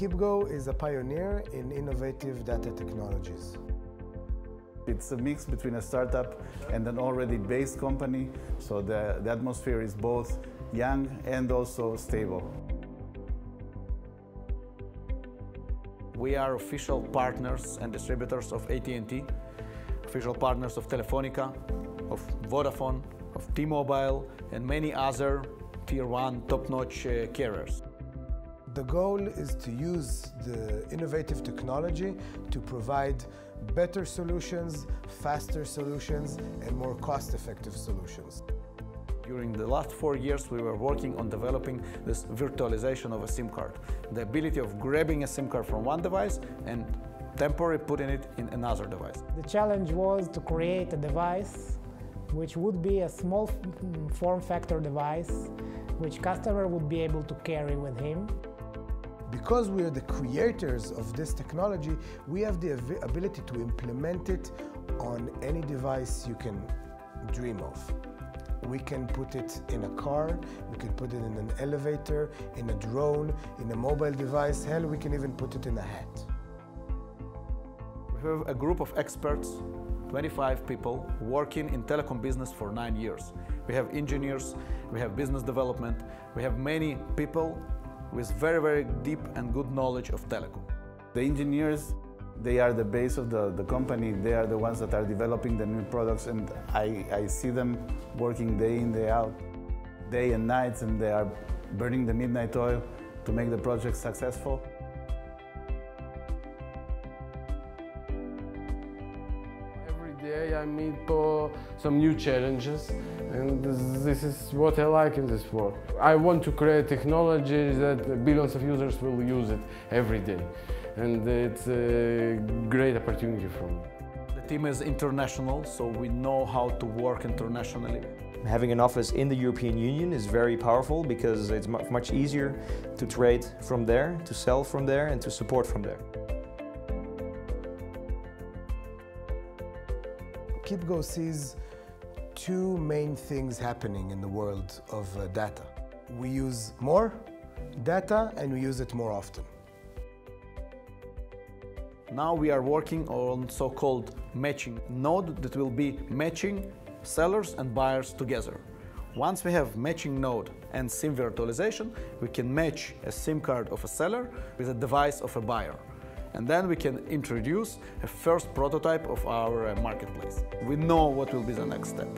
KeepGo is a pioneer in innovative data technologies. It's a mix between a startup and an already based company, so the, the atmosphere is both young and also stable. We are official partners and distributors of AT&T, official partners of Telefonica, of Vodafone, of T-Mobile, and many other tier one top-notch uh, carriers. The goal is to use the innovative technology to provide better solutions, faster solutions, and more cost-effective solutions. During the last four years, we were working on developing this virtualization of a SIM card. The ability of grabbing a SIM card from one device and temporarily putting it in another device. The challenge was to create a device which would be a small form factor device which customer would be able to carry with him because we are the creators of this technology, we have the ability to implement it on any device you can dream of. We can put it in a car, we can put it in an elevator, in a drone, in a mobile device, hell, we can even put it in a hat. We have a group of experts, 25 people, working in telecom business for nine years. We have engineers, we have business development, we have many people with very, very deep and good knowledge of telecom. The engineers, they are the base of the, the company. They are the ones that are developing the new products and I, I see them working day in, day out, day and nights and they are burning the midnight oil to make the project successful. Day I meet some new challenges and this is what I like in this work. I want to create technology that billions of users will use it every day. And it's a great opportunity for me. The team is international, so we know how to work internationally. Having an office in the European Union is very powerful because it's much easier to trade from there, to sell from there and to support from there. KeepGo sees two main things happening in the world of uh, data. We use more data and we use it more often. Now we are working on so-called matching node that will be matching sellers and buyers together. Once we have matching node and SIM virtualization, we can match a SIM card of a seller with a device of a buyer and then we can introduce a first prototype of our uh, marketplace. We know what will be the next step.